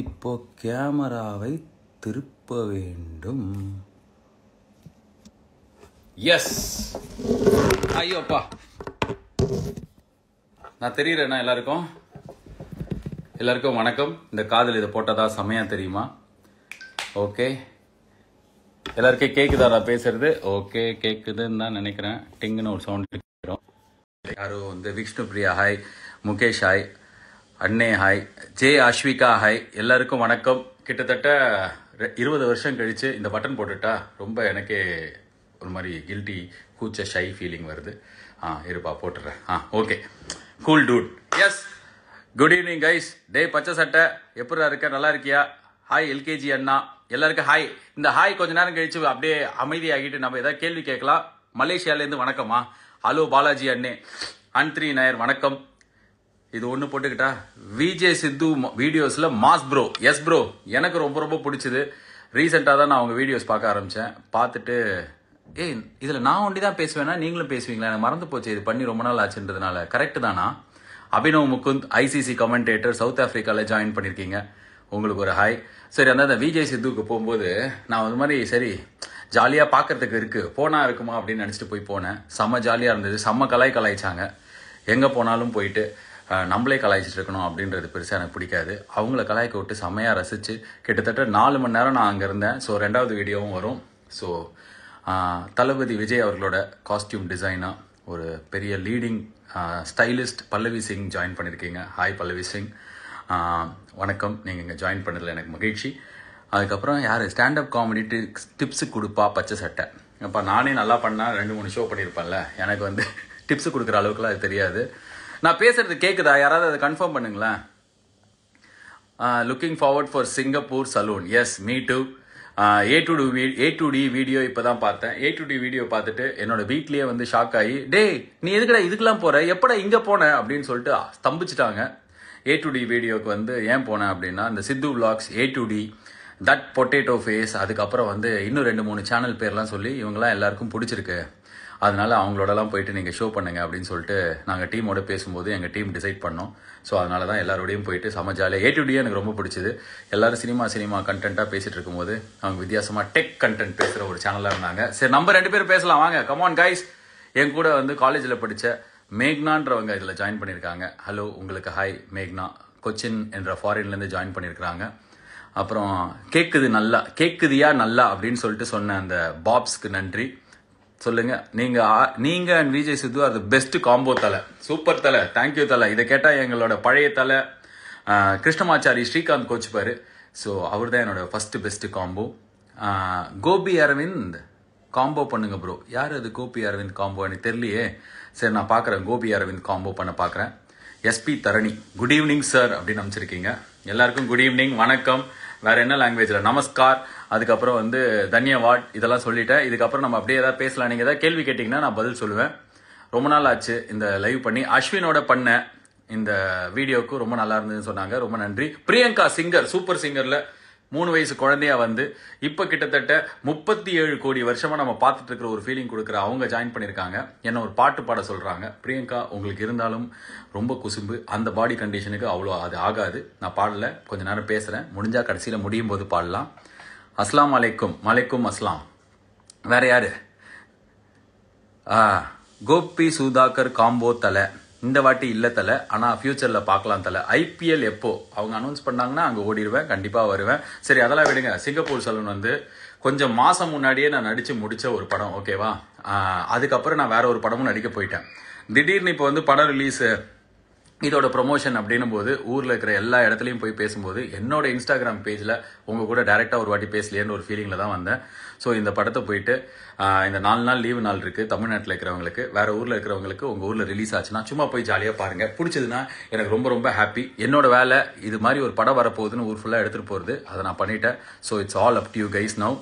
இப்போ கேமராவை திருப்ப வேண்டும். எஸ் ஐயோப்பா. நான் தெரியறேண்ணா எல்லாருக்கும்? எல்லாருக்கும் வணக்கம். இந்த காதல் இதை போட்டதா செமையா தெரியுமா? ஓகே எல்லாருக்கும் கேக்குதா நான் பேசுறது? ஓகே கேக்குதுன்னு தான் நினைக்கிறேன். டிங்குன்னு ஒரு சவுண்ட் கேட்கிறோம் யாரும் வந்து விஷ்ணு பிரியா ஹாய் முகேஷ் ஹாய் அண்ணே ஹாய் ஜே அஸ்விகா ஹாய் எல்லாருக்கும் வணக்கம். கிட்டத்தட்ட இருபது வருஷம் கழித்து இந்த பட்டன் போட்டுட்டா ரொம்ப எனக்கே ஒரு மாதிரி கில்ட்டி கூச்ச ஷை ஃபீலிங் வருது. ஆ இருப்பா போட்டுறேன். ஆ okay cool dude yes good evening guys டே பச்சை சட்டை. எப்படிடா இருக்க? நல்லா இருக்கியா? ஹாய் எல்கேஜி அண்ணா. எல்லாருக்கும் ஹாய் இந்த ஹாய் கொஞ்ச நேரம் கழிச்சு அப்படியே அமைதியாகிட்டு நம்ம ஏதாவது கேள்வி கேட்கலாம். மலேசியாலேருந்து வணக்கம்மா. ஹலோ பாலாஜி அண்ணே. அன்த்ரி நாயர் வணக்கம். இது ஒன்று போட்டுக்கிட்டா. விஜே சித்து வீடியோஸில் மாஸ் ப்ரோ எஸ் ப்ரோ எனக்கு ரொம்ப ரொம்ப பிடிச்சது. ரீசெண்டாக தான் நான் அவங்க வீடியோஸ் பார்க்க ஆரம்பித்தேன் பார்த்துட்டு ஏய் இதில் நான் ஒண்டி தான் பேசுவேனா? நீங்களும் பேசுவீங்களா? எனக்கு மறந்து போச்சு. இது பண்ணி ரொம்ப நாள் ஆச்சுன்றதுனால. கரெக்டு தானா? Abhinav Mukund ICC commentator south ஆஃப்ரிக்காவில் join பண்ணியிருக்கீங்க உங்களுக்கு ஒரு ஹாய் சரி அந்த அந்த விஜய் சித்துவுக்கு போகும்போது நான் அது மாதிரி சரி ஜாலியாக பார்க்கறதுக்கு இருக்குது போனா இருக்குமா? அப்படின்னு நினச்சிட்டு போய் போனேன். செம்ம ஜாலியாக இருந்தது. செம்ம கலாய் கலாய்ச்சாங்க. எங்கே போனாலும் போயிட்டு. நம்மளே கலாய்ச்சிட்டு இருக்கணும் அப்படின்றது பெருசாக எனக்கு பிடிக்காது. அவங்கள கலாய்க்க விட்டு செம்மையாக ரசித்து கிட்டத்தட்ட நாலு மணி நேரம் நான் அங்கே இருந்தேன் ஸோ ரெண்டாவது வீடியோவும் வரும். ஸோ தளபதி விஜய் அவர்களோட காஸ்டியூம் டிசைனாக ஒரு பெரிய leading stylist Pallavi Singh join பண்ணியிருக்கீங்க ஹாய் பல்லவி சிங். வணக்கம். நீங்கள் இங்கே ஜாயின் பண்ணதில் எனக்கு மகிழ்ச்சி. அதுக்கப்புறம் யார்? ஸ்டாண்டப் காமெடி டிப்ஸ் கொடுப்பா பச்சை சட்டை. அப்போ நானே நல்லா பண்ணால் ரெண்டு மூணு ஷோ பண்ணியிருப்பேன்ல எனக்கு வந்து டிப்ஸு கொடுக்குற அளவுக்குலாம் அது தெரியாது. நான் பேசுறது கேட்குதா யாராவது அதை கன்ஃபார்ம் பண்ணுங்களேன். Looking forward for Singapore saloon yes me too A to to A to D video இப்போ தான் பார்த்தேன். ஏ டு டி வீடியோ பார்த்துட்டு என்னோட வீட்லேயே வந்து ஷாக் ஆகி டேய் நீ எதுக்குடா இதுக்கெல்லாம் போகிற எப்படா இங்கே போன? அப்படின்னு சொல்லிட்டு ஸ்தம்பிச்சிட்டாங்க. ஏ டு டி வீடியோக்கு வந்து ஏன் போனேன் அப்படின்னா இந்த Sidhu vlogs A to D that potato face அதுக்கப்புறம் வந்து இன்னும் ரெண்டு மூணு சேனல் பேர்லாம் சொல்லி இவங்கெல்லாம் எல்லாருக்கும் பிடிச்சிருக்கு. அதனால அவங்களோடலாம் போயிட்டு நீங்கள் ஷோ பண்ணுங்க அப்படின்னு சொல்லிட்டு நாங்கள் டீமோட பேசும்போது எங்கள் டீம் டிசைட் பண்ணோம். ஸோ அதனால தான் எல்லாரோடையும் போயிட்டு செம ஜாலியாக ஏ டு எனக்கு ரொம்ப பிடிச்சது. எல்லாரும் சினிமா சினிமா கண்டென்ட்டாக பேசிட்டு இருக்கும்போது அவங்க வித்தியாசமாக டெக் கண்டென்ட் பேசுகிற ஒரு சேனலாக இருந்தாங்க. சரி நம்ம ரெண்டு பேரும் பேசலாம். வாங்க கமான் கைஸ் என் கூட வந்து காலேஜில் படித்த மேக்னான்றவங்க இதில் ஜாயின் பண்ணியிருக்காங்க. ஹலோ உங்களுக்கு ஹாய் மேக்னா. கொச்சின் என்ற ஃபாரின்லேருந்து ஜாயின் பண்ணியிருக்கிறாங்க. அப்புறம் கேட்குது நல்லா கேட்குதியா நல்லா அப்படின்னு சொல்லிட்டு சொன்ன அந்த பாப்ஸ்க்கு நன்றி. சொல்லுங்க. நீங்க நீங்க and Vijay Sidhu are the best combo தலை. சூப்பர் தலை. தேங்க்யூ தலை. இதை கேட்டால் எங்களோட பழைய தலை கிருஷ்ணமாச்சாரி ஸ்ரீகாந்த் கோச்சுப்பாரு. ஸோ அவர் தான் என்னோட first best combo Gopi Aravind combo பண்ணுங்க ப்ரோ யார் அது கோபி அரவிந்த் காம்போ எனக்கு தெரியலையே. சரி நான் பார்க்குறேன் கோபி அரவிந்த் காம்போ பண்ண பார்க்குறேன் SP Dharani. Good evening sir அப்படின்னு அமைச்சிருக்கீங்க எல்லாருக்கும் குட் ஈவினிங் வணக்கம். வேற என்ன லாங்குவேஜ்ல நமஸ்கார் அதுக்கப்புறம் வந்து தன்யவாட் இதெல்லாம் சொல்லிட்டேன். இதுக்கப்புறம் நம்ம அப்படியே ஏதாவது பேசலாம். நீங்க ஏதாவது கேள்வி கேட்டீங்கன்னா நான் பதில் சொல்லுவேன். ரொம்ப நாள் ஆச்சு இந்த லைவ் பண்ணி. அஸ்வினோட பண்ண இந்த வீடியோவுக்கு ரொம்ப நல்லா இருந்ததுன்னு சொன்னாங்க. ரொம்ப நன்றி. பிரியங்கா சிங்கர் சூப்பர் சிங்கர்ல மூணு வயசு குழந்தையா வந்து இப்போ கிட்டத்தட்ட முப்பத்தி ஏழு கோடி வருஷமா நம்ம பார்த்துட்டு இருக்கிற ஒரு ஃபீலிங் கொடுக்குற அவங்க ஜாயின் பண்ணியிருக்காங்க. என்ன ஒரு பாட்டு பாட சொல்றாங்க. பிரியங்கா உங்களுக்கு இருந்தாலும் ரொம்ப குசும்பு. அந்த பாடி கண்டிஷனுக்கு அவ்வளோ அது ஆகாது. நான் பாடல கொஞ்ச நேரம் பேசுறேன். முடிஞ்சா கடைசியில் முடியும் போது பாடலாம். அஸ்லாம் அலைக்கும். மலைக்கும் அஸ்லாம். வேற யாரு? கோபி சுதாகர் காம்போ தலை. இந்த வாட்டி இல்ல தலை. ஆனா ஃபியூச்சர்ல பார்க்கலாம் தலை. ஐபிஎல் எப்போ? அவங்க அனௌன்ஸ் பண்ணாங்கன்னா அங்க ஓடிடுவேன் கண்டிப்பா வருவேன். சரி அதெல்லாம் விடுங்க. சிங்கப்பூர் சலூன் வந்து கொஞ்சம் மாசம் முன்னாடியே நான் நடிச்சு முடிச்ச ஒரு படம் ஓகேவா அதுக்கப்புறம் நான் வேற ஒரு படமும் நடிக்க போயிட்டேன். திடீர்னு இப்போ வந்து படம் ரிலீஸ் இதோட ப்ரொமோஷன் அப்படின்னும் போது ஊரில் இருக்கிற எல்லா இடத்துலையும் போய் பேசும்போது என்னோட இன்ஸ்டாகிராம் பேஜில் உங்கள் கூட டேரெக்டாக ஒரு வாட்டி பேசலையேன்னு ஒரு ஃபீலிங்கில் தான் வந்தேன். ஸோ இந்த படத்தை போயிட்டு இந்த நாலு நாள் லீவு நாள் இருக்குது தமிழ்நாட்டில் இருக்கிறவங்களுக்கு வேற ஊரில் இருக்கிறவங்களுக்கு உங்கள் ஊரில் ரிலீஸ் ஆச்சுன்னா சும்மா போய் ஜாலியாக பாருங்கள் பிடிச்சதுன்னா எனக்கு ரொம்ப ரொம்ப ஹாப்பி என்னோட வேலை இது மாதிரி ஒரு படம் வரப்போகுதுன்னு ஊர் ஃபுல்லாக எடுத்துகிட்டு போகிறது அதை நான் பண்ணிட்டேன். So it's all up to you guys now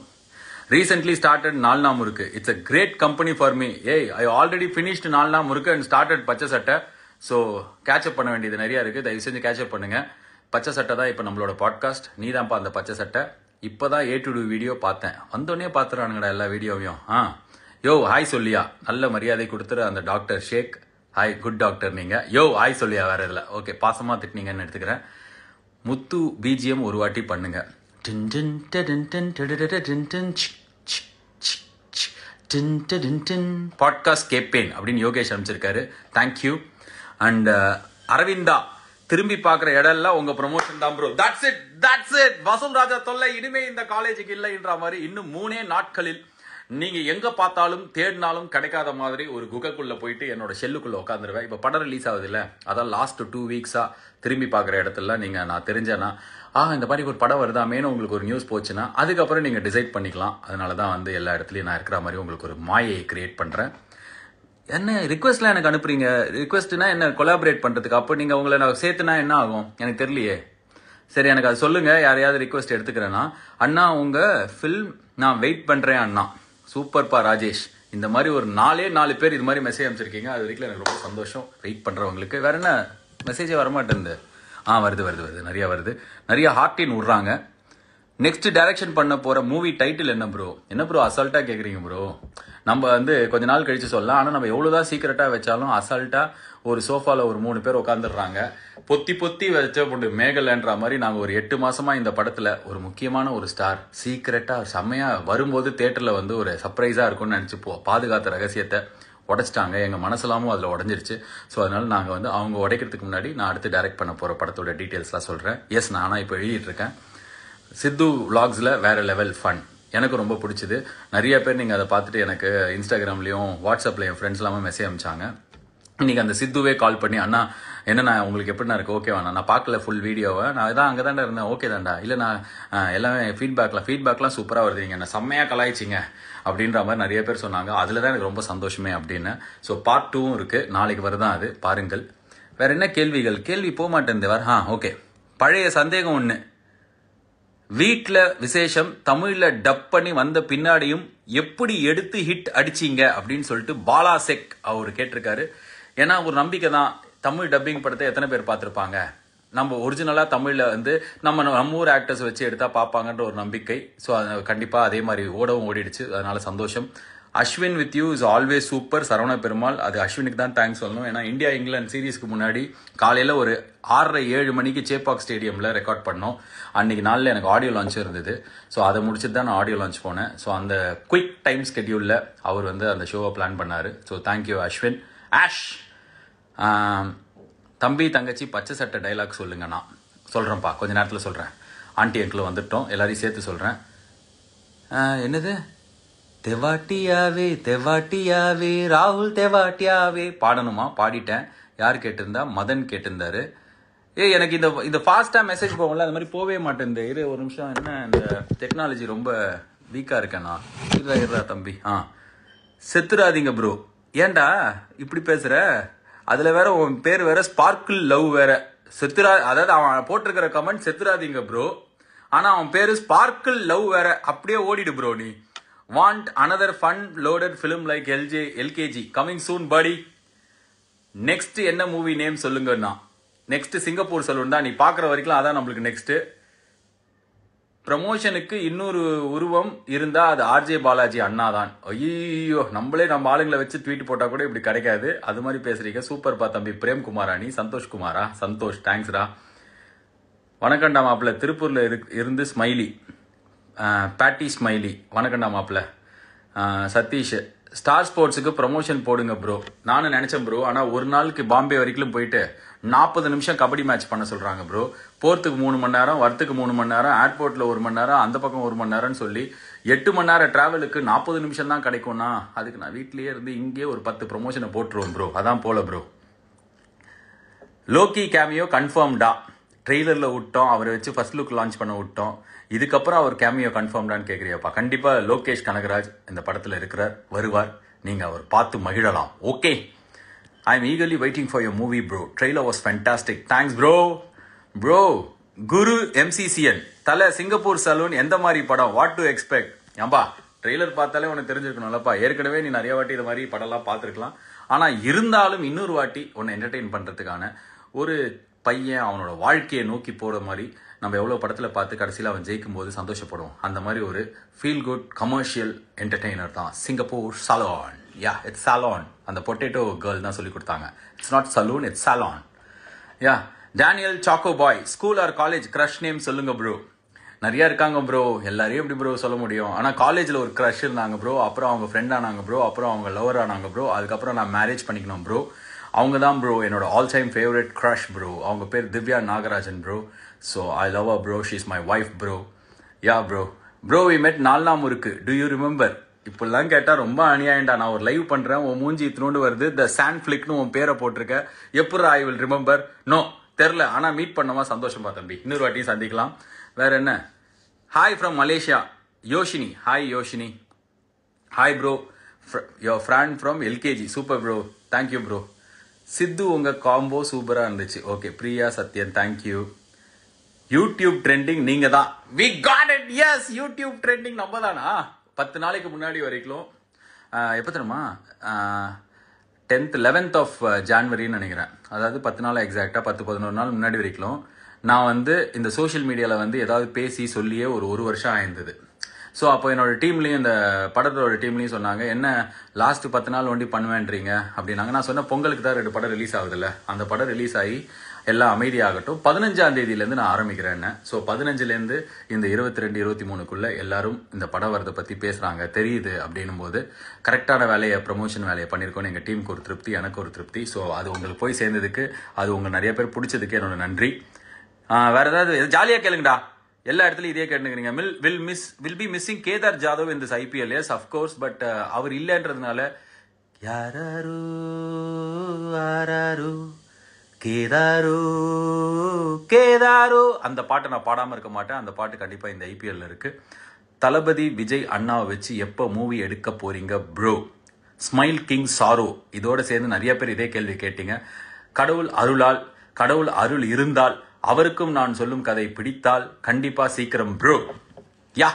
recently started நால்னா murukku it's a great company for me ஏய் ஐ ஆல்ரெடி finished நால்னா முறுக்கு அண்ட் ஸ்டார்டட் பச்சை சட்டை ஸோ கேட்சப் பண்ண வேண்டியது நிறைய இருக்குது தயவு செஞ்சு கேட்சப் பண்ணுங்க. பச்சை சட்டை தான் இப்போ நம்மளோட பாட்காஸ்ட் நீ தான்ப்பா அந்த பச்சை சட்டை. இப்போ தான் ஏ டு டூ வீடியோ பார்த்தேன். வந்தோடனே பார்த்துறானுங்கடா எல்லா வீடியோவையும் ஆ. யோ ஹாய் சொல்லியா. நல்ல மரியாதை கொடுத்துரு அந்த டாக்டர் ஷேக். ஹாய் குட் டாக்டர் நீங்கள் யோ ஹாய் சொல்லியா வேறு இதில். ஓகே பாசமாக திட்டினீங்கன்னு எடுத்துக்கிறேன். முத்து பிஜிஎம் ஒரு வாட்டி பண்ணுங்க. டின் பாட்காஸ்ட் கேட்பேன் அப்படின்னு யோகேஷ் அனுப்பிச்சிருக்காரு. தேங்க்யூ அண்ட் அரவிந்தா uh, திரும்பி பார்க்குற இடம்லாம் உங்க ப்ரொமோஷன் தான் bro that's it that's it Vasool Raja தொல்லை இனிமே இந்த காலேஜுக்கு இல்லைன்ற மாதிரி இன்னும் மூணே நாட்களில் நீங்க எங்க பார்த்தாலும் தேடினாலும் கிடைக்காத மாதிரி ஒரு குகைக்குள்ள போயிட்டு என்னோட ஷெல்லுக்குள்ள உட்காந்துருவேன் இப்போ படம் ரிலீஸ் ஆகுது இல்ல அதான் லாஸ்ட் டூ வீக்ஸா திரும்பி பார்க்குற இடத்துல நீங்க நான் தெரிஞ்சேன்னா ஆ இந்த மாதிரி ஒரு படம் வருதாமேனு உங்களுக்கு ஒரு நியூஸ் போச்சுன்னா அதுக்கப்புறம் நீங்க டிசைட் பண்ணிக்கலாம். அதனால தான் வந்து எல்லா இடத்துலையும் நான் இருக்கிற மாதிரி உங்களுக்கு ஒரு மாயை கிரியேட் பண்றேன். என்ன ரிக்வெஸ்ட்லாம் எனக்கு அனுப்புறீங்க? ரிக்வெஸ்ட்னா என்ன கொலாபரேட் பண்ணுறதுக்கு அப்போ நீங்கள் உங்களை நான் சேர்த்துனா என்ன ஆகும்? எனக்கு தெரியலையே. சரி எனக்கு அது சொல்லுங்கள் யாரையாவது ரிக்வெஸ்ட் எடுத்துக்கிறேன்னா அண்ணா உங்கள் ஃபில்ம் நான் வெயிட் பண்ணுறேன் அண்ணா. சூப்பர்ப்பா ராஜேஷ். இந்த மாதிரி ஒரு நாலே நாலு பேர் இது மாதிரி மெசேஜ் அனுப்பிச்சிருக்கீங்க. அது வரைக்கும் எனக்கு ரொம்ப சந்தோஷம். வெயிட் பண்ணுறவங்களுக்கு வேற என்ன? மெசேஜே வரமாட்டேங்குது ஆ வருது வருது வருது. நிறையா வருது. நிறைய ஹார்டின் விட்றாங்க. நெக்ஸ்ட் டைரக்ஷன் பண்ண போகிற மூவி டைட்டில் என்ன ப்ரோ என்ன ப்ரோ அசால்ட்டாக கேட்குறீங்க ப்ரோ நம்ம வந்து கொஞ்ச நாள் கழிச்சு சொல்லலாம். ஆனா நம்ம எவ்வளவுதான் சீக்கிரட்டா வச்சாலும் அசால்ட்டா ஒரு சோஃபால ஒரு மூணு பேர் உட்காந்துடுறாங்க பொத்தி பொத்தி வச்ச பொண்ணு மேகலன்ற மாதிரி நாங்க ஒரு எட்டு மாசமா இந்த படத்துல ஒரு முக்கியமான ஒரு ஸ்டார் சீக்கிரட்டா செம்மையா வரும்போது தேட்டரில் வந்து ஒரு சர்ப்ரைஸா இருக்கும்னு நினைச்சு போ பாதுகாத்த ரகசியத்தை உடைச்சிட்டாங்க. எங்க மனசெல்லாமும் அதுல உடஞ்சிருச்சு. ஸோ அதனால நாங்க வந்து அவங்க உடைக்கிறதுக்கு முன்னாடி நான் அடுத்து டைரக்ட் பண்ண போற படத்தோட டீட்டெயில்ஸ்லாம் சொல்றேன். எஸ் நானா இப்போ எழுதிட்டு இருக்கேன். சித்து vlogsல வேற லெவல் ஃபன் எனக்கு ரொம்ப பிடிச்சது. நிறைய பேர் நீங்கள் அதை பார்த்துட்டு எனக்கு இன்ஸ்டாகிராம்லேயும் வாட்ஸ்அப்பில் என் ஃப்ரெண்ட்ஸ் எல்லாமே மெசேஜ் அனுப்பிச்சாங்க. நீங்கள் அந்த சித்துவே கால் பண்ணி அண்ணா என்னண்ணா உங்களுக்கு எப்படிண்ணா இருக்கு? ஓகேவாண்ணா நான் பார்க்கல ஃபுல் வீடியோவை நான் இதான் அங்கே தாண்டா இருந்தேன். ஓகே தாண்டா இல்லை நான் எல்லாமே ஃபீட்பேக்லாம் ஃபீட்பேக்லாம் சூப்பராக வருது. நீங்கள் என்ன செம்மையாக கலாய்ச்சிங்க. அப்படின்ற மாதிரி நிறைய பேர் சொன்னாங்க. அதில் தான் எனக்கு ரொம்ப சந்தோஷமே அப்படின்னு. ஸோ பார்ட் டூவும் இருக்குது நாளைக்கு வருதான் அது? பாருங்கள். வேற என்ன கேள்விகள்? கேள்வி போக மாட்டேன் வர ஆ ஓகே பழைய சந்தேகம் ஒன்று வீட்டில் விசேஷம் தமிழில் டப் பண்ணி வந்த பின்னாடியும் எப்படி எடுத்து ஹிட் அடிச்சீங்க அப்படின்னு சொல்லிட்டு பாலாசெக் அவர் கேட்டிருக்காரு. ஏன்னா ஒரு நம்பிக்கை தான். தமிழ் டப்பிங் படத்தை எத்தனை பேர் பார்த்துருப்பாங்க? நம்ம ஒரிஜினலாக தமிழில் வந்து நம்ம நம்ம ஊர் ஆக்டர்ஸ் வச்சு எடுத்தால் பார்ப்பாங்கன்ற ஒரு நம்பிக்கை. ஸோ கண்டிப்பாக அதே மாதிரி ஓடவும் ஓடிடுச்சு. அதனால சந்தோஷம். Ashwin with you is always super. Saravana Perumal அது அஸ்வினுக்கு தான் தேங்க்ஸ் சொல்லணும். ஏன்னா இந்தியா இங்கிலாந்து சீரீஸ்க்கு முன்னாடி காலையில் ஒரு ஆறரை ஏழு மணிக்கு சேப்பாக் ஸ்டேடியமில் ரெக்கார்ட் பண்ணோம். அன்னைக்கு நாளில் எனக்கு ஆடியோ லான்ச் இருந்தது. ஸோ அதை முடிச்சுட்டு தான் நான் ஆடியோ லான்ச் போனேன். ஸோ அந்த குயிக் டைம் ஸ்கெட்யூலில் அவர் வந்து அந்த ஷோவை பிளான் பண்ணார். So thank you Ashwin. ஆஷ் தம்பி தங்கச்சி பச்சை சட்டை டைலாக் சொல்லுங்க நான். சொல்கிறேன்ப்பா கொஞ்ச நேரத்தில் சொல்கிறேன் ஆண்டி அங்கிள் வந்துட்டோம். எல்லாரையும் சேர்த்து சொல்கிறேன் என்னது? தெவாட்டியாவே தெவாட்டியாவே ராகுல் தெவாட்டியாவே. பாடணுமா? பாடிட்டேன். யார் கேட்டிருந்தா? மதன் கேட்டிருந்தாரு. ஏய் எனக்கு இந்த இந்த ஃபாஸ்ட்டாக மெசேஜ் போகல அந்த மாதிரி போவே மாட்டேன். இரு ஒரு நிமிஷம். என்ன இந்த டெக்னாலஜி ரொம்ப வீக்காக இருக்கேன் நான். இருடா இருடா தம்பி. ஆ. செத்துறாதீங்க ப்ரோ ஏன்டா? இப்படி பேசுகிற அதில் வேற உன் பேர் வேற ஸ்பார்க்கிள் லவ் வேற. செத்துரா அதாவது அவன் போட்டிருக்கிற கமெண்ட் செத்துறாதீங்க ப்ரோ ஆனால் அவன் பேர் ஸ்பார்க்கிள் லவ் வேற. அப்படியே ஓடிடு ப்ரோ நீ. Want another fun loaded film like LJ LKG coming soon படி நெக்ஸ்ட் என்ன மூவி நேம் சொல்லுங்கன்னா? நெக்ஸ்ட் சிங்கப்பூர் சலூன் தான். நீ பார்க்குற வரைக்கும் அதான் நம்மளுக்கு நெக்ஸ்ட் ப்ரமோஷனுக்கு இன்னொரு உருவம் இருந்தால் அது ஆர்ஜே பாலாஜி அண்ணா தான். ஐயோ நம்மளே நம்ம ஆளுங்களை வச்சு ட்வீட் போட்டால் கூட இப்படி கிடைக்காது. அது மாதிரி பேசுறீங்க. சூப்பர் பா தம்பி. பிரேம் நீ சந்தோஷ் குமாரா? சந்தோஷ் தேங்க்ஸ்ரா வணக்கம்டா மாப்பிள்ள. திருப்பூரில் இரு- இருந்து ஸ்மைலி. பேட்டி ஸ்மைலி வணக்கம்டா மாப்பிள்ள. சதீஷ் ஸ்டார் ஸ்போர்ட்ஸுக்கு ப்ரமோஷன் போடுங்க ப்ரோ நானும் நினைச்சேன் ப்ரோ ஆனால் ஒரு நாளுக்கு பாம்பே வரைக்கும் போயிட்டு நாற்பது நிமிஷம் கபடி மேட்ச் பண்ண சொல்கிறாங்க ப்ரோ போகிறதுக்கு மூணு மணி நேரம் வரத்துக்கு மூணு மணி நேரம் ஏர்போர்ட்டில் ஒரு மணி நேரம் அந்த பக்கம் ஒரு மணி நேரம்னு சொல்லி எட்டு மணி நேரம் டிராவலுக்கு நாற்பது நிமிஷம் தான் கிடைக்கும்னா அதுக்கு நான் வீட்லேயே இருந்து இங்கேயே ஒரு பத்து ப்ரொமோஷனை போட்டுருவோம் ப்ரோ அதான் போல ப்ரோ லோக்கி கேமியோ கன்ஃபார்ம்டா ட்ரெய்லரில் விட்டோம் அவரை வச்சு ஃபர்ஸ்ட் லுக் லான்ச் பண்ண விட்டோம். இதுக்கப்புறம் அவர் கேமியோ கன்ஃபார்ம்டான்னு கேட்குறியாப்பா கண்டிப்பாக லோகேஷ் கனகராஜ் இந்த படத்தில் இருக்கிறார் வருவார். நீங்கள் அவர் பார்த்து மகிழலாம். Okay I am eagerly waiting for your movie bro trailer was fantastic thanks bro bro Guru MCCN தலை சிங்கப்பூர் சலூன் எந்த மாதிரி படம்? வாட் டு எக்ஸ்பெக்ட் ஏம்பா ட்ரெய்லர் பார்த்தாலே உனக்கு தெரிஞ்சிருக்கணும்லப்பா. ஏற்கனவே நீ நிறைய வாட்டி இது மாதிரி படம்லாம் பார்த்துருக்கலாம். ஆனால் இருந்தாலும் இன்னொரு வாட்டி உன்னை என்டர்டெயின் பண்ணுறதுக்கான ஒரு பையன் அவனோட வாழ்க்கையை நோக்கி போகிற மாதிரி நம்ம எவ்வளோ படத்தில் பார்த்து கடைசியில் அவன் ஜெயிக்கும் போது சந்தோஷப்படுவோம். அந்த மாதிரி ஒரு ஃபீல் குட் கமர்ஷியல் என்டர்டெய்னர் தான். Singapore salon ya it's salon அந்த பொட்டேட்டோ கேர்ள் தான் சொல்லி கொடுத்தாங்க. It's not saloon it's salon ya Daniel Chacko boy school or college crush name சொல்லுங்க ப்ரோ நிறைய இருக்காங்க ப்ரோ எல்லாரையும் எப்படி ப்ரோ சொல்ல முடியும்? ஆனால் காலேஜில் ஒரு க்ரஷ் இருந்தாங்க ப்ரோ அப்புறம் அவங்க ஃப்ரெண்ட் ஆனாங்க ப்ரோ அப்புறம் அவங்க லவர் ஆனாங்க ப்ரோ அதுக்கப்புறம் நான் மேரேஜ் பண்ணிக்கணும் ப்ரோ அவங்க தான் ப்ரோ என்னோட all time favourite crush bro அவங்க பேர் Divya Nagarajan bro so I love a bro she's my wife bro ya bro bro we met நாலாம் இருக்கு டு யூ ரிமெம்பர் இப்படிலாம் கேட்டால் ரொம்ப அநியாயம்டா. நான் ஒரு லைவ் பண்ணுறேன் உன் மூஞ்சி இத்தினோண்டு வருது. த சாண்ட் ஃபிளிக்னு உன் பேரை போட்டிருக்க. எப்படி ஐ வில் ரிமெம்பர் நோ தெரில ஆனால் மீட் பண்ணவா சந்தோஷமா தம்பி. இன்னொரு வாட்டியும் சந்திக்கலாம். வேற என்ன? Hi from Malaysia Yoshini hi Yoshini hi bro your friend from LKG super bro thank you bro Sidhu உங்கள் காம்போ சூப்பராக இருந்துச்சு. Okay Priya Sathyan thank you YouTube trending நீங்க தான். We got it yes YouTube trending நம்ம தானா? பத்து நாளைக்கு முன்னாடி வரைக்கும். எப்போ தெரியுமா? டென்த் லெவன்த் ஆஃப் ஜான்வரின்னு நினைக்கிறேன். அதாவது பத்து நாள் எக்ஸாக்டாக பத்து பதினோரு நாள் முன்னாடி வரைக்கும். நான் வந்து இந்த சோஷியல் மீடியாவில் வந்து ஏதாவது பேசி சொல்லியே ஒரு ஒரு வருஷம் ஆயிருந்தது. ஸோ அப்போ என்னோட டீம்லேயும் இந்த படத்தோட டீம்லேயும் சொன்னாங்க என்ன லாஸ்ட் பத்து நாள் ஒண்டி பண்ணுவேன்றீங்க? அப்படின்னாங்க. நான் சொன்ன பொங்கலுக்கு தான் ரெண்டு படம் ரிலீஸ் ஆகுதுல்ல. அந்த படம் ரிலீஸ் ஆகி எல்லாம் அமைதியாகட்டும். பதினஞ்சாம் தேதியிலேருந்து நான் என்ன ஸோ பதினஞ்சுலேருந்து இந்த இருபத்தி ரெண்டு இருபத்தி மூணுக்குள்ள எல்லாரும் இந்த படம் வரதை பற்றி பேசுகிறாங்க தெரியுது அப்படின்னும் போது கரெக்டான வேலையை ப்ரமோஷன் வேலையை பண்ணியிருக்கோன்னு எங்கள் டீமுக்கு ஒரு திருப்தி எனக்கு ஒரு திருப்தி. ஸோ அது உங்களுக்கு போய் சேர்ந்ததுக்கு அது உங்கள் நிறைய பேர் பிடிச்சதுக்கு என்னோட நன்றி. வேறு வேற ஏதாவது ஜாலியாக கேளுங்கடா. எல்லா இடத்துலையும் இதே கேட்டுக்கிறீங்க mill will miss will be missing Kedar Jadhav இந்த IPL yes of course but அவர் இல்லைன்றதுனால யாராரோ ஆராரு கேதாரு கேதாரு அந்த பாட்டை நான் பாடாமல் இருக்க மாட்டேன். அந்த பாட்டு கண்டிப்பாக இந்த ஐபிஎல்ல இருக்கு. தளபதி விஜய் அண்ணாவை வச்சு எப்போ மூவி எடுக்க போறீங்க ப்ரோ ஸ்மைல் கிங் சாரோ இதோட சேர்ந்து நிறைய பேர் இதே கேள்வி கேட்டீங்க. கடவுள் அருளால் கடவுள் அருள் இருந்தால் அவருக்கும் நான் சொல்லும் கதை பிடித்தால் கண்டிப்பா சீக்கிரம் ப்ரோ யா.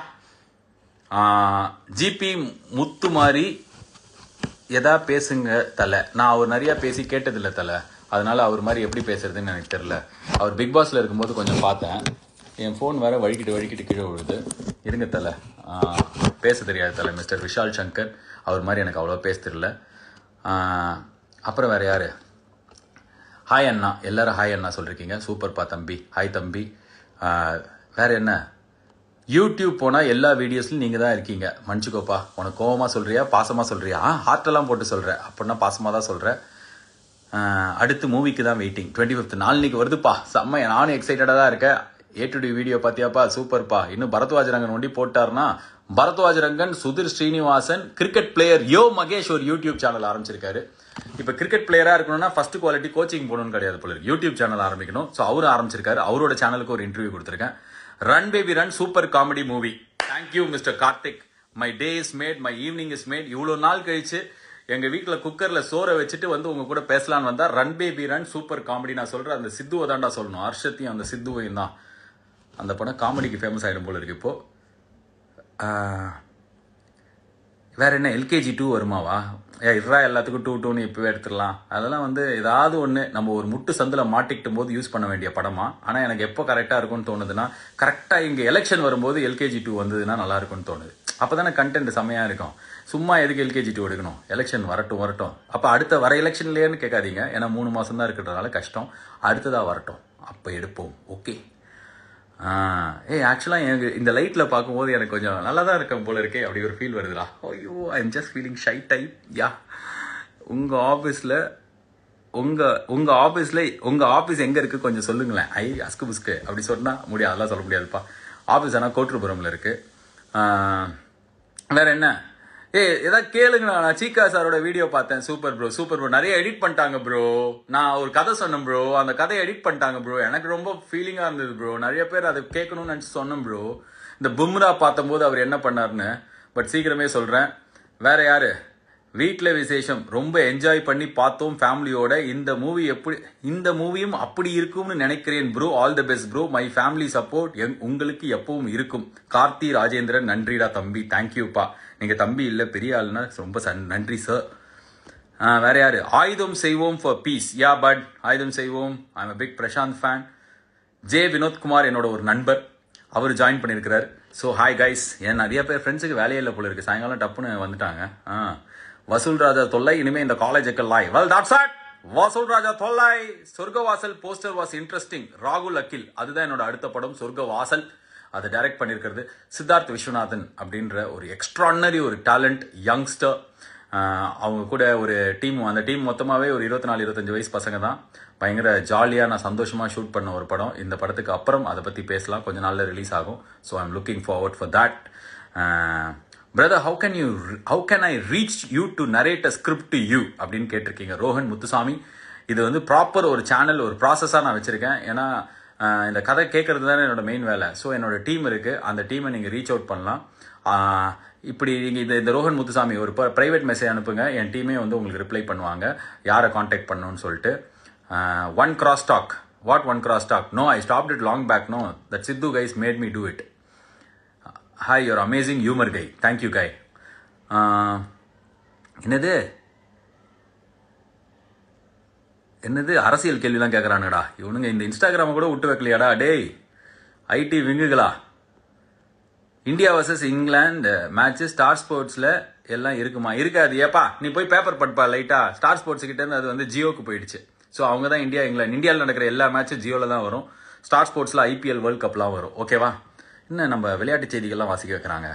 ஜிபி முத்து மாதிரி எதா பேசுங்க தலை. நான் அவர் நிறைய பேசி கேட்டதில்ல தலை. அதனால அவர் மாதிரி எப்படி பேசுறதுன்னு எனக்கு தெரில அவர் பிக் பாஸ்ல இருக்கும்போது கொஞ்சம் பார்த்தேன். என் ஃபோன் வேற வழுக்கிட்டு வழுக்கிட்டு கீழே விழுது. இருங்க தலை. பேச தெரியாது தலை. மிஸ்டர் விஷால் சங்கர். அவர் மாதிரி எனக்கு அவ்வளோ பேச தெரியல. அப்புறம் வேற யாரு? ஹாய் அண்ணா எல்லாரும் ஹாய் அண்ணா சொல்லிருக்கீங்க. சூப்பர்ப்பா தம்பி. ஹாய் தம்பி. வேறு வேற என்ன? யூடியூப் போனால் எல்லா வீடியோஸ்லையும் நீங்கள் தான் இருக்கீங்க. மன்னிச்சுக்கோப்பா. உனக்கு கோவமாக சொல்கிறியா பாசமாக சொல்கிறியா ஆ ஹார்ட்டெல்லாம் போட்டு சொல்கிறேன் அப்படின்னா பாசமாக தான் சொல்கிறேன் அடுத்து மூவிக்கு தான் வெயிட்டிங் டுவெண்ட்டி ஃபிஃப்த் நாளைக்கு வருதுப்பா. செம்ம நானும் எக்ஸைட்டடாக தான் இருக்கேன். ஏ டு டி வீடியோ பார்த்தியாப்பா? சூப்பர்ப்பா இன்னும் பரத்வாஜரங்கன் ஒண்டி போட்டார்னா Baradwaj Rangan Sudhir Srinivasan cricket player yo Mahesh ஒரு யூடியூப் சேனல் ஆரம்பிச்சிருக்காரு. இப்போ கிரிக்கெட் பிளேயராக இருக்கணும்னா ஃபர்ஸ்ட் குவாலிட்டி கோச்சிங் போகணும்னு கிடையாது போல இருக்கு. யூடியூப் சேனல் ஆரம்பிக்கணும். ஸோ அவரும் ஆரம்பிச்சிருக்காரு. அவரோட சேனலுக்கு ஒரு இன்டர்வியூ கொடுத்துருக்கேன். Run baby run super comedy movie thank you mister Karthik my day is made my evening is made இவ்வளோ நாள் கழிச்சு எங்கள் வீட்டில் குக்கரில் சோறை வச்சுட்டு வந்து உங்க கூட பேசலாம்னு வந்தால் run baby run super comedy நான் சொல்கிறேன் அந்த சித்துவை தான்டா சொல்லணும். ஹர்ஷத்தையும் அந்த சித்துவையும் தான். அந்த படம் காமெடிக்கு ஃபேமஸ் ஆகிடும் போல இருக்கு இப்போ. வேற என்ன எல்கேஜி டூ வருமாவா? ஏ இதுதான் எல்லாத்துக்கும் டூ டூன்னு இப்பவே எடுத்துடலாம். அதெல்லாம் வந்து ஏதாவது ஒன்று நம்ம ஒரு முட்டு சந்தில் மாட்டிக்கிட்டும் போது யூஸ் பண்ண வேண்டிய படமா? ஆனால் எனக்கு எப்போ கரெக்டாக இருக்கும்னு தோணுதுன்னா கரெக்டாக இங்கே எலெக்ஷன் வரும்போது எல்கேஜி டூ வந்ததுன்னா நல்லா இருக்கும்னு தோணுது. அப்போ தானே கண்டென்ட் செம்மையாக இருக்கும். சும்மா எதுக்கு எல்கேஜி டூ எடுக்கணும்? எலெக்ஷன் வரட்டும் வரட்டும். அப்போ அடுத்த வர எலெக்ஷன்லேயேன்னு கேட்காதீங்க. ஏன்னா மூணு மாதம் தான் இருக்கிறதுனால கஷ்டம். அடுத்ததாக வரட்டும். அப்போ எடுப்போம். ஓகே ஏய் ஆக்சுவலாக எனக்கு இந்த லைட்டில் பார்க்கும்போது எனக்கு கொஞ்சம் நல்லா தான் இருக்கும் போல இருக்கே அப்படி ஒரு ஃபீல் வருதுடா. ஐயோ I am just feeling shy type ya உங்கள் ஆஃபீஸில் உங்கள் உங்கள் ஆஃபீஸில் உங்கள் ஆஃபீஸ் எங்கே இருக்குது கொஞ்சம் சொல்லுங்களேன். ஐ அஸ்கு புஸ்கு அப்படி சொன்னால் முடியாது அதெல்லாம் சொல்ல முடியாதுப்பா. ஆஃபீஸ் ஆனால் கோட்டுருபுரமில் இருக்குது வேறு என்ன? ஏ ஏதாவது கேளுங்கண்ணா நான் சீக்கா சாரோட வீடியோ பார்த்தேன். சூப்பர் ப்ரோ சூப்பர் ப்ரோ நிறைய எடிட் பண்ணிட்டாங்க ப்ரோ நான் ஒரு கதை சொன்னேன் ப்ரோ அந்த கதையை எடிட் பண்ணிட்டாங்க ப்ரோ எனக்கு ரொம்ப ஃபீலிங்காக இருந்தது ப்ரோ நிறைய பேர் அதை கேட்கணும்னு நினச்சி சொன்னேன் ப்ரோ இந்த பும்ரா பார்த்தபோது அவர் என்ன பண்ணாருன்னு பட் சீக்கிரமே சொல்கிறேன் வேற யாரு? வீட்டில் விசேஷம். ரொம்ப என்ஜாய் பண்ணி பார்த்தோம் ஃபேமிலியோட இந்த மூவி எப்படி இந்த மூவியும் அப்படி இருக்கும்னு நினைக்கிறேன் bro all the best bro my family support எங் உங்களுக்கு எப்பவும் இருக்கும். கார்த்தி ராஜேந்திரன் நன்றிடா தம்பி. தேங்க்யூப்பா நீங்கள் தம்பி இல்லை பெரிய ஆளுனா ரொம்ப சன்- நன்றி சார் வேற யார்? ஆயுதம் செய்வோம் for peace ya but Aayudham Seivom. I am big Prashanth fan J Vinothkumar என்னோட ஒரு நண்பர். அவர் ஜாயின் பண்ணியிருக்கிறார் ஸோ ஹாய் கைஸ் என் நிறைய பேர் ஃப்ரெண்ட்ஸுக்கு வேலையே இல்லை போல இருக்கு. சாயங்காலம் டப்புன்னு வந்துட்டாங்க. ஆ. வசூல் ராஜா தொல்லை இனிமேல் இந்த காலேஜுக்கு லாய் வெல் டாட் சாட் வாசல் ராஜா தொல்லாய் சொர்க்கவாசல் போஸ்டர் வாஸ் இன்ட்ரெஸ்டிங் ராகுல் அகில். அதுதான் என்னோட அடுத்த படம் சொர்க்கவாசல். அதை டைரக்ட் பண்ணியிருக்கிறது சித்தார்த் விஸ்வநாதன் அப்படின்ற ஒரு எக்ஸ்ட்ரானரி ஒரு டேலண்ட் யங்ஸ்டர் அவங்க கூட ஒரு டீம் அந்த டீம் மொத்தமாகவே ஒரு இருபத்தி நாலு இருபத்தஞ்சு வயசு பசங்க தான். பயங்கர ஜாலியாக நான் சந்தோஷமாக ஷூட் பண்ண ஒரு படம். இந்த படத்துக்கு அப்புறம் அதை பற்றி பேசலாம். கொஞ்ச நாளில் ரிலீஸ் ஆகும். So I'm looking forward for that brother how can you how can I reach you to narrate a script to you அப்படின்னு கேட்டிருக்கீங்க. ரோஹன் முத்துசாமி. இது வந்து ப்ராப்பர் ஒரு சேனல் ஒரு ப்ராசஸாக நான் வச்சுருக்கேன். ஏன்னா இந்த கதை கேட்கறது தானே என்னோட மெயின் வேலை. ஸோ என்னோட டீம் இருக்குது அந்த டீமை நீங்கள் ரீச் அவுட் பண்ணலாம். இப்படி நீங்கள் இந்த இந்த ரோஹன் முத்துசாமி ஒரு ப்ரைவேட் மெசேஜ் அனுப்புங்க. என் டீமே வந்து உங்களுக்கு ரிப்ளை பண்ணுவாங்க. யாரை காண்டாக்ட் பண்ணணும்னு சொல்லிட்டு. One cross talk what one cross talk no I stop it long back no that Sidhu guys made me do it hi your amazing humour guy thank you guy என்னது? என்னது? அரசியல் கேள்விலாம் கேட்குறானுடா இவனுங்க இந்த இன்ஸ்டாகிராமை கூட விட்டு வைக்கலையாடா? டேய் IT விங்குகளா? India versus England match star ஸ்போர்ட்ஸில் எல்லாம் இருக்குமா? இருக்காது. ஏப்பா நீ போய் பேப்பர் படுப்பா லைட்டா ஸ்டார் ஸ்போர்ட்ஸ் கிட்டேருந்து அது வந்து ஜியோக்கு போயிடுச்சு. ஸோ அவங்க தான் இந்தியா இங்கிலாந்து இந்தியாவில் நடக்கிற எல்லா மேட்சும் ஜியோவில் தான் வரும். ஸ்டார் ஸ்போர்ட்ஸில் ஐபிஎல் வேர்ல்ட் கப்லாம் வரும். ஓகேவா இன்னும் நம்ம விளையாட்டு செய்திகள்லாம் வாசிக்க வைக்கிறாங்க?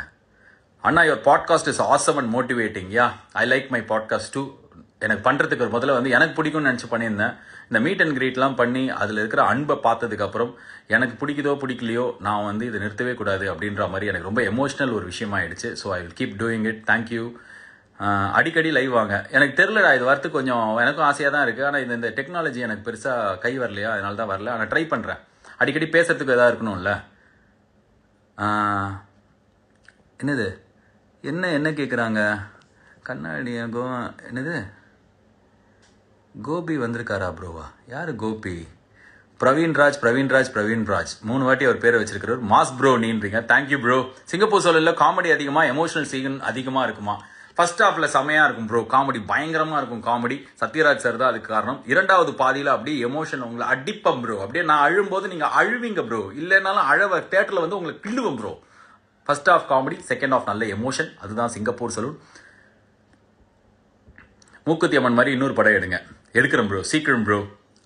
அண்ணா your podcast is awesome and motivating ya I like my podcast too எனக்கு பண்ணுறதுக்கு ஒரு முதல்ல வந்து எனக்கு பிடிக்கும்னு நினச்சி பண்ணியிருந்தேன். இந்த மீட் அண்ட் க்ரீட்லாம் பண்ணி அதில் இருக்கிற அன்பை பார்த்ததுக்கப்புறம் எனக்கு பிடிக்குதோ பிடிக்கலையோ நான் வந்து இதை நிறுத்தவே கூடாது அப்படின்ற மாதிரி எனக்கு ரொம்ப எமோஷ்னல் ஒரு விஷயமாயிடுச்சு so I will keep doing it thank you அடிக்கடி லைவ் வாங்க. எனக்கு தெரிலடா இது வரத்துக்கு கொஞ்சம் எனக்கும் ஆசையாக தான் இருக்குது ஆனால் இந்த இந்த டெக்னாலஜி எனக்கு பெருசாக கை வரலையா? அதனால தான் வரல. ஆனால் ட்ரை பண்ணுறேன் அடிக்கடி பேசுறதுக்கு எதாவது இருக்கணும்ல? என்னது? என்ன என்ன கேட்குறாங்க கண்ணாடி என்னது? கோபி வந்திருக்காரா ப்ரோவா யார் கோபி? பிரவீன் ராஜ் பிரவீன் ராஜ் பிரவீன் ராஜ். மூணு வாட்டி அவர் பேரை வச்சிருக்கிறார். மாஸ் ப்ரோ நீன்றீங்க. தேங்க்யூ ப்ரோ சிங்கப்பூர் சோழல்ல காமெடி அதிகமாக எமோஷனல் சீன் அதிகமாக இருக்குமா? ஃபர்ஸ்ட் ஹாஃப்ல செமையாக இருக்கும் ப்ரோ காமெடி பயங்கரமாக இருக்கும் காமெடி சத்யராஜ் சார் தான் அதுக்கு காரணம். இரண்டாவது பாதியில் அப்படியே எமோஷன் உங்களை அடிப்பம் ப்ரோ அப்படியே நான் அழும்போது நீங்கள் அழுவீங்க ப்ரோ இல்லைனாலும் அழவ தேட்டரில் வந்து உங்களை கிள்ளுவோம் bro first half comedy second half நல்ல எமோஷன் அதுதான் சிங்கப்பூர் சலூன். மூக்குத்தி அம்மன் மாதிரி இன்னொரு படம் எடுங்க. எடுக்கிறேன் ப்ரோ சீக்கிரம் bro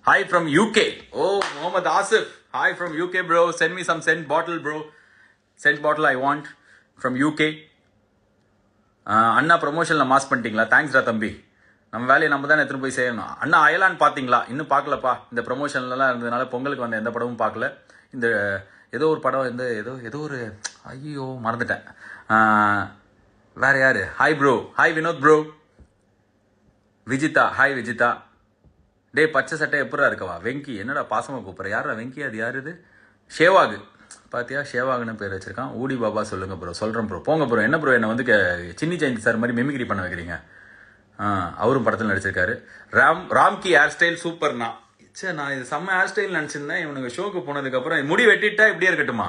hi from UK oh Mohammed Asif hi from UK bro send me some scent bottle bro scent bottle I want from UK அண்ணா ப்ரொமோஷனில் mass பண்ணிட்டீங்களா? தேங்க்ஸ்டா தம்பி. நம்ம வேலையை நம்ம தான் எடுத்துகிட்டு போய் செய்யணும். அண்ணா அயலான் பார்த்தீங்களா? இன்னும் பார்க்கலப்பா. இந்த ப்ரொமோஷன்லலாம் இருந்ததுனால பொங்கலுக்கு வந்த எந்த படமும் பார்க்கல. இந்த ஏதோ ஒரு படம் வந்து ஏதோ ஏதோ ஒரு ஐயோ மறந்துட்டேன். வேற யாரு? Hi bro hi Vinod bro Vijitha. Hi Vijitha. டேய் பச்சை சட்டை எப்படா இருக்கவா? வெங்கி என்னடா பாசமாக கூப்பிட்ற? யாரா வெங்கி? அது யார் இது? ஷேவாகு. பாத்தியா? ஷேவாகுன்னு பேர் வச்சிருக்கான். ஊடி பாபா சொல்லுங்க ப்ரோ சொல்கிறேன் ப்ரோ போங்க ப்ரோ என்ன ப்ரோ என்ன வந்து சின்னி ஜெயந்தி சார் மாதிரி மெமிக்ரி பண்ண வைக்கிறீங்க. அவரும் படத்தில் நடிச்சிருக்காரு. ராம் ராம்கி ஹேர் ஸ்டைல் சூப்பர்னா சே நான் இது செம்ம ஹேர் ஸ்டைல் நினச்சிருந்தேன் இவனுங்க ஷோக்கு போனதுக்கப்புறம் முடி வெட்டிட்டா இப்படியே இருக்கட்டுமா?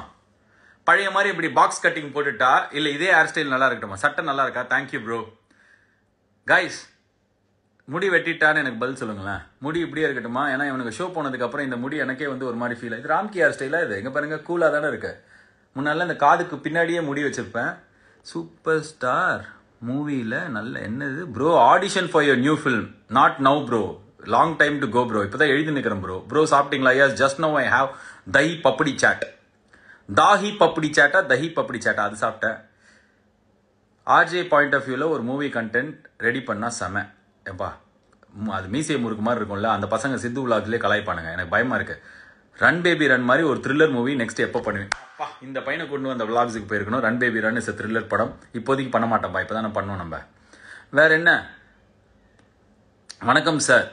பழைய மாதிரி இப்படி பாக்ஸ் கட்டிங் போட்டுட்டா? இல்லை இதே ஹேர் ஸ்டைல் நல்லா இருக்கட்டுமா? சட்டை நல்லா இருக்கா? தேங்க்யூ ப்ரோ கைஸ் முடி வெட்டிட்டான்னு எனக்கு பதில் சொல்லுங்களேன். முடி இப்படியே இருக்கட்டுமா? ஏன்னா இவனுக்கு ஷோ போனதுக்கு அப்புறம் இந்த முடி எனக்கே வந்து ஒரு மாதிரி ஃபீல் ஆகுது ராம்கியார் ஸ்டைலாக இது? எங்கே பாருங்க கூலாக தானே இருக்கு. முன்னால இந்த காதுக்கு பின்னாடியே முடி வச்சிருப்பேன். சூப்பர் ஸ்டார் மூவியில் நல்ல என்னது? Bro audition for your new film not now bro long time to go bro இப்பதான் எழுதி நிற்கிறேன் ப்ரோ ப்ரோ சாப்பிட்டீங்களா? Yes just no I have dahi papdi chaat dahi papdi சாட்டா தஹி பப்படி சாட்டா அது சாப்பிட்டேன். ஆர்ஜே பாயிண்ட் ஆஃப் வியூவில் ஒரு மூவி கண்டென்ட் ரெடி பண்ணால் செம. ஏப்பா அது மீசை முறுக்கு மாதிரி இருக்கும்ல அந்த பசங்க சித்து விளாக்லேயே கலாய்ப்பானுங்க. எனக்கு பயமா இருக்கு. ரன் பேபி ரன் மாதிரி ஒரு த்ரில்லர் மூவி நெக்ஸ்ட் எப்போ பண்ணுவேன் அப்பா இந்த பையனை கொண்டு வந்த விளாக்ஸுக்கு போயிருக்கணும். Run baby run is thriller படம். இப்போதைக்கு பண்ண மாட்டோம்ப்பா இப்போ தானே பண்ணோம் நம்ம. வேற என்ன? வணக்கம் சார்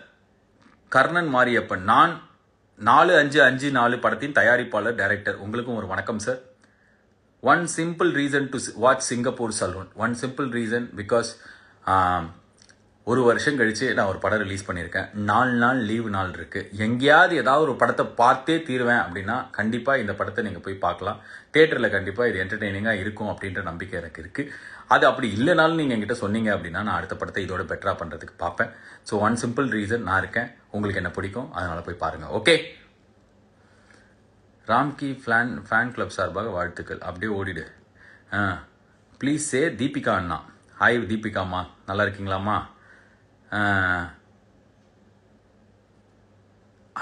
கர்ணன் மாரியப்பன். நான் நாலு அஞ்சு அஞ்சு நாலு படத்தின் தயாரிப்பாளர் டைரக்டர் உங்களுக்கும் ஒரு வணக்கம் sir one simple reason to watch Singapore saloon one simple reason because ஒரு வருஷம் கழித்து நான் ஒரு படம் ரிலீஸ் பண்ணியிருக்கேன். நாலு நாள் லீவு நாள் இருக்குது எங்கேயாவது ஏதாவது ஒரு படத்தை பார்த்தே தீருவேன் அப்படின்னா கண்டிப்பாக இந்த படத்தை நீங்கள் போய் பார்க்கலாம். தேட்டரில் கண்டிப்பாக இது என்டர்டெய்னிங்காக இருக்கும் அப்படின்ற நம்பிக்கை எனக்கு இருக்குது அது அப்படி இல்லைனாலும் நீங்கள் என்கிட்ட சொன்னீங்க அப்படின்னா நான் அடுத்த படத்தை இதோட பெட்டரா பண்ணுறதுக்கு பார்ப்பேன். ஸோ ஒன் சிம்பிள் ரீசன் நான் இருக்கேன். உங்களுக்கு என்ன பிடிக்கும் அதனால் போய் பாருங்கள் okay Ramki fan fan club சார்பாக வாழ்த்துக்கள். அப்படியே ஓடிடு. ஆ ப்ளீஸ் சே தீபிகா அண்ணா. ஹாய் தீபிகாம்மா நல்லா இருக்கீங்களாம்மா?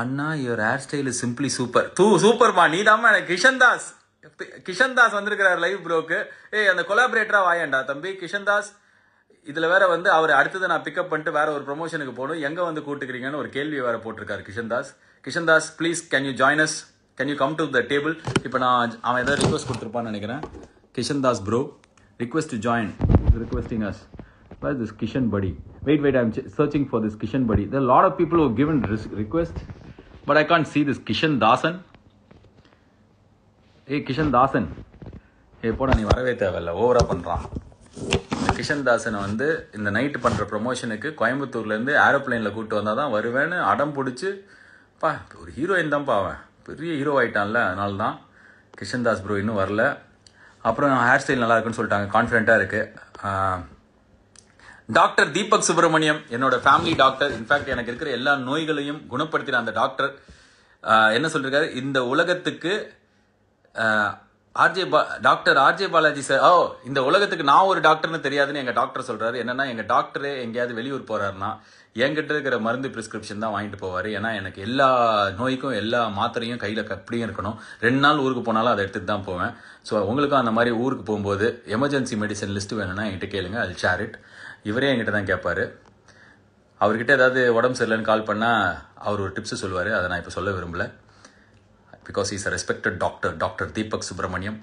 அண்ணா your hair style simply super தூ சூப்பர்மா நீ தாமா எனக்கு. கிஷன் தாஸ் கிஷன் தாஸ் வந்திருக்கிறார் லைவ் ப்ரோக்கு ஏய் அந்த கொலாபரேட்டரா வாயண்டா தம்பி. கிஷன் தாஸ் இதில் வேற வந்து அவர் அடுத்தது நான் பிக்கப் பண்ணிட்டு வேற ஒரு ப்ரொமோஷனுக்கு போகணும். எங்கே வந்து கூட்டுக்கிறீங்கன்னு ஒரு கேள்வி வேற போட்டிருக்காரு Kishan Das Kishan Das please can you join us can you come to the table இப்போ நான் அவன் ஏதாவது ரிக்வஸ்ட் கொடுத்துருப்பான்னு நினைக்கிறேன். Kishan Das bro request to join requesting us Where is this Kishan buddy? Wait, wait, I'm ch- searching for this Kishan buddy. There are a lot of people who have given ris- request, but I can't see this Kishan Dasan. ஏய் கிஷன் தாசன் ஏ போடா நீ வரவே தேவையில்ல. ஓவராக பண்ணுறான் இந்த கிஷன் தாசனை வந்து இந்த நைட்டு பண்ணுற ப்ரொமோஷனுக்கு கோயம்புத்தூர்லேருந்து ஏரோப்ளைனில் கூப்பிட்டு வந்தால் தான் வருவேன்னு அடம் பிடிச்சி பா ஒரு ஹீரோயின் தான்ப்பா அவன். பெரிய ஹீரோ ஆயிட்டான்ல அதனால தான் கிஷன் தாஸ் ப்ரோ இன்னும் வரல. அப்புறம் ஹேர் ஸ்டைல் நல்லா இருக்குன்னு சொல்லிட்டாங்க. கான்ஃபிடென்ட்டாக இருக்குது டாக்டர் தீபக் சுப்பிரமணியம் என்னோட ஃபேமிலி டாக்டர் இன்ஃபேக்ட் எனக்கு இருக்கிற எல்லா நோய்களையும் குணப்படுத்தின அந்த டாக்டர் என்ன சொல்லிருக்காரு? இந்த உலகத்துக்கு ஆர்ஜே பா டாக்டர் ஆர்ஜே பாலாஜி சார் ஓ இந்த உலகத்துக்கு நான் ஒரு டாக்டர்னு தெரியாதுன்னு எங்கள் டாக்டர் சொல்கிறாரு என்னன்னா எங்கள் டாக்டரே எங்கேயாவது வெளியூர் போகிறாருன்னா என்கிட்ட இருக்கிற மருந்து ப்ரிஸ்கிரிப்ஷன் தான் வாங்கிட்டு போவார். ஏன்னா எனக்கு எல்லா நோய்க்கும் எல்லா மாத்திரையும் கையில் அப்படியும் இருக்கணும். ரெண்டு நாள் ஊருக்கு போனாலும் அதை எடுத்துட்டு தான் போவேன். ஸோ உங்களுக்கும் அந்த மாதிரி ஊருக்கு போகும்போது எமர்ஜென்சி மெடிசன் லிஸ்ட் வேணும்னா என்கிட்ட கேளுங்க. அது ஷேர் இட் இவரே என்கிட்ட தான் கேட்பாரு. அவர்கிட்ட ஏதாவது உடம்பு சரியில்லைன்னு கால் பண்ணால் அவர் ஒரு டிப்ஸு சொல்லுவார். அதை நான் இப்போ சொல்ல விரும்பல. Because is a respected doctor doctor Deepak Subramaniam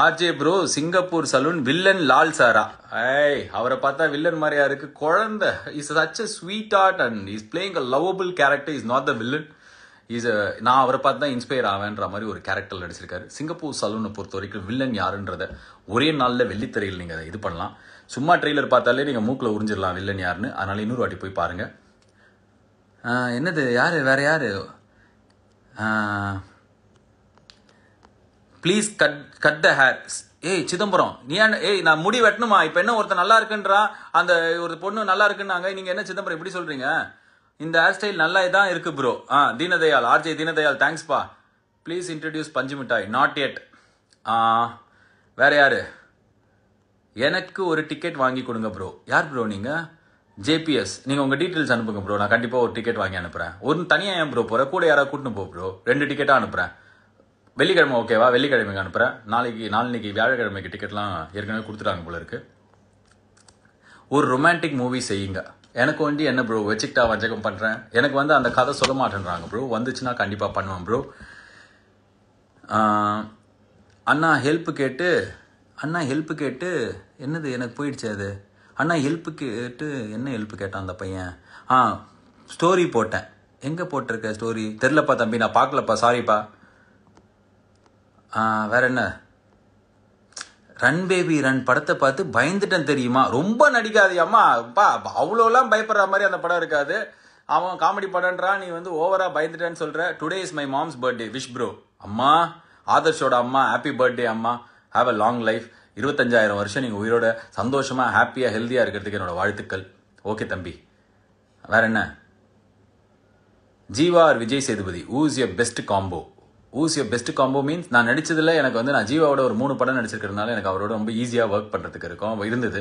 RJ bro Singapore saloon villain Lal சாரா ஐய் அவரை பார்த்தா வில்லன் மாதிரியா இருக்கு. குழந்தை. Is such a sweet art and is playing a lovable character is not the villain is நான் அவரை பார்த்து தான் இன்ஸ்பயர் ஆவேன்ற மாதிரி ஒரு கேரக்டர் நடிச்சிருக்காரு. சிங்கப்பூர் சலூனை பொறுத்த வரைக்கும் வில்லன் யாருன்றத ஒரே நாளில் வெள்ளித்திரையில் நீங்கள் அதை இது பண்ணலாம். சும்மா ட்ரெய்லர் பார்த்தாலே நீங்கள் மூக்கில் உறிஞ்சிடலாம் வில்லன் யாருன்னு. அதனால் இன்னொரு வாட்டி போய் பாருங்கள் என்னது யார் வேற யார்? Please cut cut the hair ஏய் சிதம்பரம் நீ ஏன் ஏய் நான் முடி வெட்டணுமா? இப்போ என்ன ஒருத்தன் நல்லா இருக்குன்றா? அந்த ஒரு பொண்ணு நல்லா இருக்குன்னாங்க. நீங்கள் என்ன சிதம்பரம் இப்படி சொல்கிறீங்க இந்த ஹேர் ஸ்டைல் நல்லா தான் இருக்கு ப்ரோ ஆ தீனதயாள் ஆர்ஜே தீனதயாள் தேங்க்ஸ்ப்பா ப்ளீஸ் இன்ட்ரடியூஸ் பஞ்சு மிட்டாய். நாட் எட் வேற யாரு? எனக்கு ஒரு டிக்கெட் வாங்கி கொடுங்க ப்ரோ யார் ப்ரோ நீங்கள் ஜேபிஎஸ் நீங்கள் உங்கள் டீட்டெயில்ஸ் அனுப்புங்க ப்ரோ நான் கண்டிப்பாக ஒரு டிக்கெட் வாங்கி அனுப்புகிறேன் ஒரு தனியாக ஏன் ப்ரோ போகிற கூட யாராவது கூட்டின்னு போ ப்ரோ ரெண்டு டிக்கெட்டாக அனுப்புகிறேன் வெள்ளிக்கிழமை ஓகேவா வெள்ளிக்கிழமைக்கு அனுப்புகிறேன் நாளைக்கு நாளைக்கு வியாழக்கிழமைக்கு டிக்கெட்லாம் ஏற்கனவே கொடுத்துட்டாங்க போல இருக்கு. ஒரு ரொமான்டிக் மூவி செய்யுங்க. எனக்கு வந்து என்ன ப்ரோ வச்சுக்கிட்டா வஞ்சகம் பண்ணுறேன் எனக்கு வந்து அந்த கதை சொல்ல மாட்டேன்றாங்க ப்ரோ வந்துச்சுன்னா கண்டிப்பாக பண்ணுவேன் ப்ரோ அண்ணா ஹெல்ப்பு கேட்டு அண்ணா ஹெல்ப்பு கேட்டு என்னது எனக்கு போயிடுச்சு அது? அண்ணா ஹெல்ப்பு கேட்டு என்ன ஹெல்ப்பு கேட்டான் அந்த பையன்? ஆ ஸ்டோரி போட்டேன். எங்கே போட்டிருக்க ஸ்டோரி தெரிலப்பா தம்பி நான் பார்க்கலப்பா சாரிப்பா வேற என்ன? ரன் பேபி ரன் படத்தை பார்த்து பயந்துட்டேன் தெரியுமா? ரொம்ப நடிக்காதியம்மா பா அவ்வளோலாம் பயப்படுற மாதிரி அந்த படம் இருக்காது. அவன் காமெடி படன்றா நீ வந்து ஓவரா பயந்துட்டேன்னு சொல்ற. Today is my mom's birthday wish bro அம்மா ஆதர்ஷோட அம்மா ஹாப்பி பர்த்டே அம்மா. ஹாவ் அ லாங் லைஃப் இருபத்தஞ்சாயிரம் வருஷம் நீங்கள் உயிரோட சந்தோஷமா ஹாப்பியா ஹெல்தியா இருக்கிறதுக்கு என்னோட வாழ்த்துக்கள். ஓகே தம்பி. வேற என்ன? Jiiva or Vijay Sethupathi. Who's a best combo who's best combo means நான் நடிச்சதில் எனக்கு வந்து நான் ஜீவாவோட ஒரு மூணு படம் நடிச்சிருக்கிறதுனால எனக்கு அவரோட ரொம்ப ஈஸியாக ஒர்க் பண்ணுறதுக்கு இருக்கும். இருந்தது.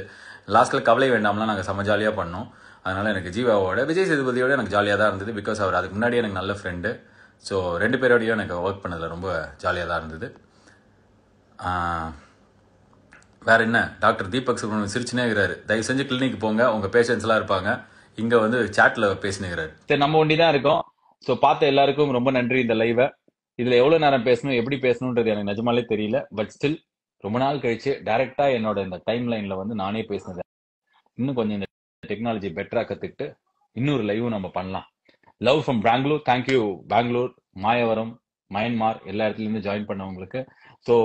லாஸ்ட்ல கவலை வேண்டாம்லாம் நாங்கள் செம்ம ஜாலியாக பண்ணோம். அதனால எனக்கு ஜீவாவோட விஜய் சேதுபதியோட எனக்கு ஜாலியாக தான் இருந்தது பிகாஸ் அவர் அதுக்கு முன்னாடியே எனக்கு நல்ல ஃப்ரெண்டு ஸோ ரெண்டு பேரோடையும் எனக்கு ஒர்க் பண்ணதில் ரொம்ப ஜாலியாக தான் இருந்தது. வேறு வேற என்ன? டாக்டர் தீபக் சுப்ரமணியம் சிரிச்சுனே இருக்கிறாரு. தயவு செஞ்சு கிளினிக் போங்க. உங்க பேஷண்ட்ஸ்லாம் இருப்பாங்க. இங்க வந்து சாட்ல பேசினுகிறாரு சரி நம்ம ஒண்டி தான் இருக்கோம். ஸோ பார்த்த எல்லாருக்கும் ரொம்ப நன்றி இந்த லைவை இதுல எவ்வளவு நேரம் பேசணும் எப்படி பேசணுன்றது எனக்கு நிஜமாலே தெரியல. பட் ஸ்டில் ரொம்ப நாள் கழிச்சு டைரக்டா என்னோட இந்த டைம் லைன்ல வந்து நானே பேசினது. இன்னும் கொஞ்சம் இந்த டெக்னாலஜி பெட்டரா கத்துக்கிட்டு இன்னொரு லைவும் நம்ம பண்ணலாம். Love from Bangalore thank you Bangalore Mayavaram Myanmar எல்லா இடத்துல இருந்து ஜாயின் பண்ணவங்களுக்கு. ஸோ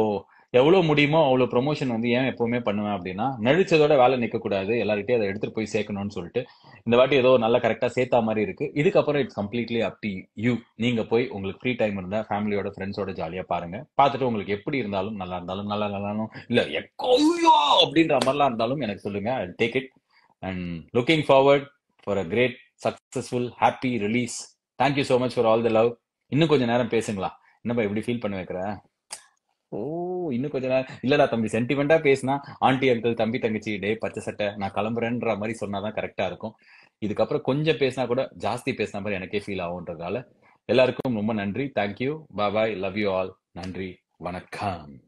எவ்வளவு முடியுமோ அவ்வளவு ப்ரொமோஷன் வந்து ஏன் எப்பவுமே பண்ணுவேன் அப்படின்னா நடிச்சதோட வேலை நிக்க கூடாது. எல்லார்கிட்டயும் அதை எடுத்துட்டு போய் சேர்க்கணும்னு சொல்லிட்டு இந்த வாட்டி ஏதோ நல்லா கரெக்டா சேர்த்தா மாதிரி இருக்கு. இதுக்கப்புறம் it's completely up to you நீங்க போய் உங்களுக்கு ஃப்ரீ டைம் இருந்தா ஃபேமிலியோட ஃப்ரெண்ட்ஸோட ஜாலியா பாருங்க. பார்த்துட்டு உங்களுக்கு எப்படி இருந்தாலும் நல்லா இருந்தாலும் நல்லா இருந்தாலும் இல்ல எக்கோயோ அப்படின்ற மாதிரிலாம் இருந்தாலும் எனக்கு சொல்லுங்க. I take it and looking forward for a great successful happy release thank you so much for all the love இன்னும் கொஞ்சம் நேரம் பேசுங்களா? என்னப்பா எப்படி ஃபீல் பண்ண வைக்கிற? ஓ இன்னும் கொஞ்ச நேரம் இல்லடா தம்பி சென்டிமெண்டா பேசினா ஆண்டி அங்கிள் தம்பி தங்கச்சி டே பச்சை சட்டை நான் கிளம்புறேன்ற மாதிரி சொன்னாதான் கரெக்டா இருக்கும். இதுக்கப்புறம் கொஞ்சம் பேசினா கூட ஜாஸ்தி பேசின மாதிரி எனக்கே ஃபீல் ஆகுன்றதால எல்லாருக்கும் ரொம்ப நன்றி. Thank you bye love you all நன்றி. வணக்கம்.